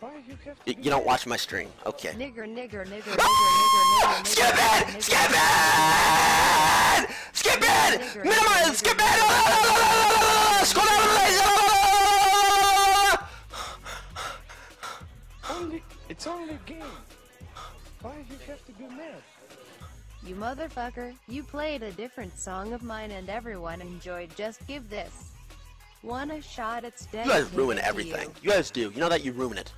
Why you You don't watch my stream. Okay. Nigger, nigger, nigger, nigger, nigger, nigger, Skip it! Skip it! Skip it! Nigger, Minimize! Skip it! Scroll down it's only a game. Why you have to be mad? You motherfucker, you played a different song of mine and everyone enjoyed just give this. One a shot it's dead. You guys ruin everything. You guys do. You know that you ruin it.